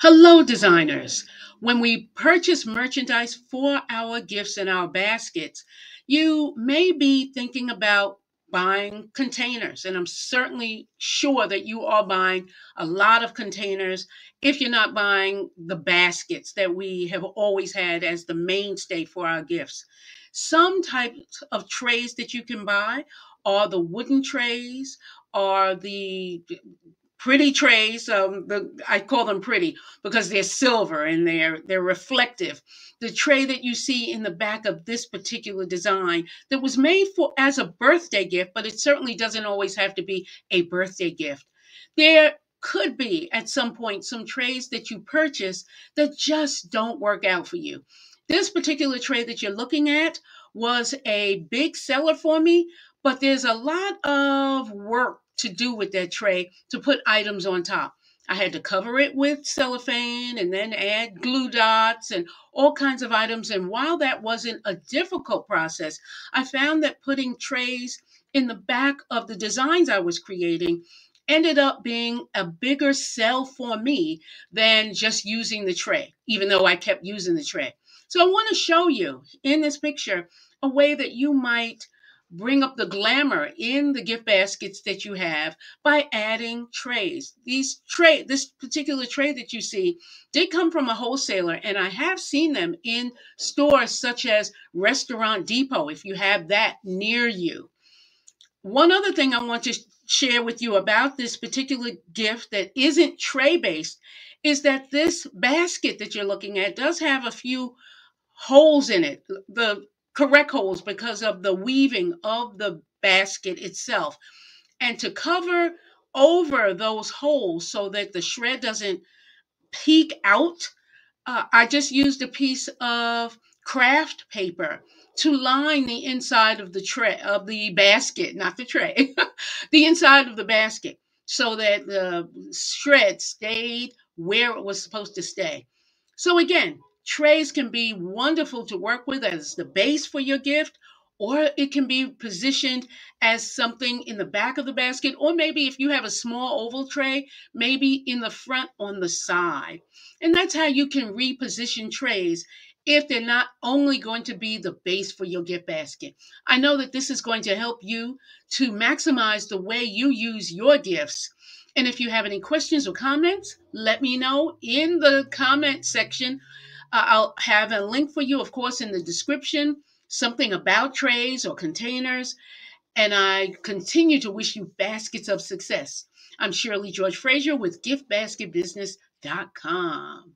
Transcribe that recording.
Hello, designers. When we purchase merchandise for our gifts in our baskets, you may be thinking about buying containers. And I'm certainly sure that you are buying a lot of containers if you're not buying the baskets that we have always had as the mainstay for our gifts. Some types of trays that you can buy are the wooden trays, are the pretty trays. Um, the, I call them pretty because they're silver and they're they're reflective. The tray that you see in the back of this particular design that was made for as a birthday gift, but it certainly doesn't always have to be a birthday gift. There could be at some point some trays that you purchase that just don't work out for you. This particular tray that you're looking at was a big seller for me, but there's a lot of work to do with that tray to put items on top. I had to cover it with cellophane and then add glue dots and all kinds of items. And while that wasn't a difficult process, I found that putting trays in the back of the designs I was creating ended up being a bigger sell for me than just using the tray, even though I kept using the tray. So I want to show you in this picture a way that you might bring up the glamour in the gift baskets that you have by adding trays. These tray, this particular tray that you see did come from a wholesaler, and I have seen them in stores such as Restaurant Depot if you have that near you. One other thing I want to share with you about this particular gift that isn't tray based is that this basket that you're looking at does have a few holes in it. The correct holes because of the weaving of the basket itself. And to cover over those holes so that the shred doesn't peek out, uh, I just used a piece of craft paper to line the inside of the tray of the basket, not the tray, the inside of the basket, so that the shred stayed where it was supposed to stay. So again, Trays can be wonderful to work with as the base for your gift, or it can be positioned as something in the back of the basket, or maybe if you have a small oval tray, maybe in the front on the side. And that's how you can reposition trays if they're not only going to be the base for your gift basket. I know that this is going to help you to maximize the way you use your gifts. And if you have any questions or comments, let me know in the comment section uh, I'll have a link for you, of course, in the description, something about trays or containers. And I continue to wish you baskets of success. I'm Shirley George Frazier with giftbasketbusiness.com.